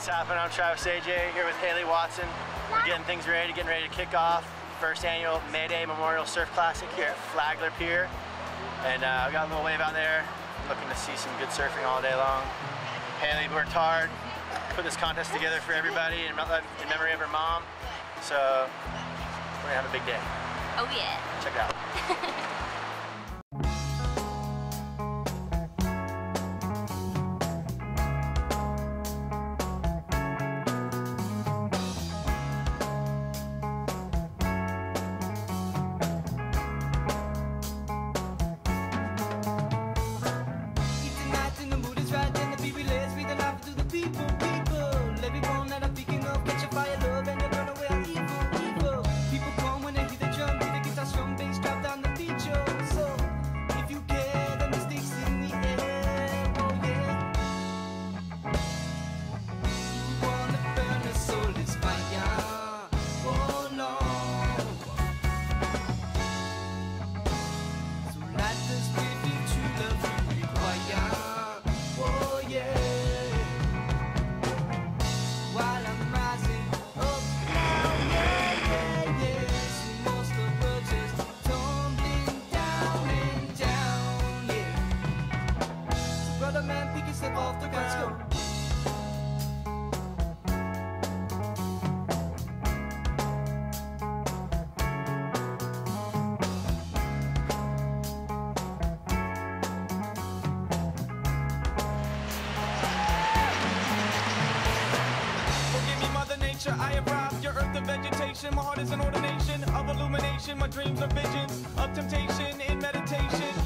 What's happening? I'm Travis AJ here with Haley Watson. We're getting things ready, getting ready to kick off first annual May Day Memorial Surf Classic here at Flagler Pier. And uh, we got a little wave out there, looking to see some good surfing all day long. Haley worked hard, put this contest together for everybody in, in memory of her mom. So we're gonna have a big day. Oh yeah. Check it out. I have robbed your earth of vegetation. My heart is an ordination of illumination. My dreams are visions of temptation in meditation.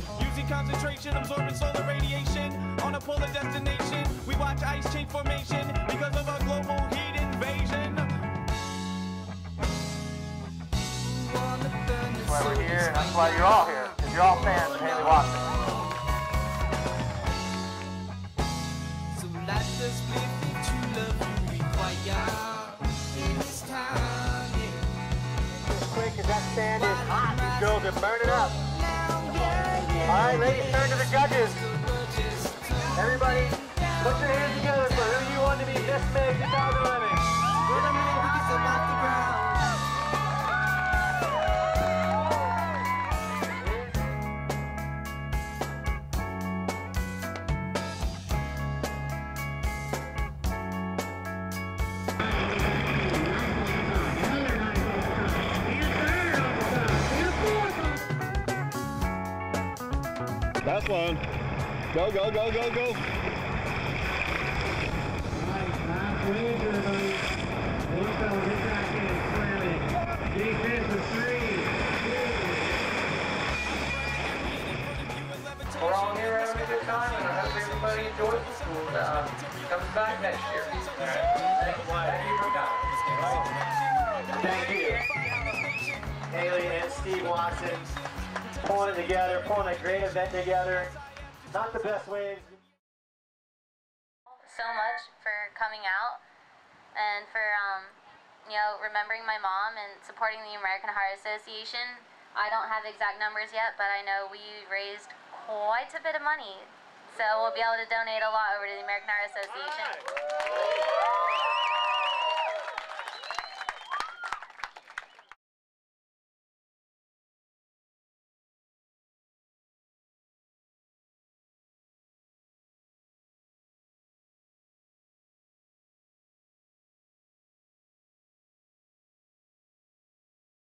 Using concentration, absorbing solar radiation on a polar destination. We watch ice change formation because of a global heat invasion. That's why we're here, and that's why you're all here, because you're all fans of Haley Watson. So life does split to love you require. because that sand is hot. These girls are burning up. All right, ladies, turn to the judges. Everybody, put your hands together for who you want to be Miss May 2011. Last one. Go, go, go, go, go. We're all here having a good time, and I hope everybody enjoys the school. Uh, comes back next year. Thank you. Haley and Steve Watson pulling it together, pulling a great event together. Not the best waves. So much for coming out and for um, you know remembering my mom and supporting the American Heart Association. I don't have exact numbers yet, but I know we raised quite a bit of money. So we'll be able to donate a lot over to the American Heart Association.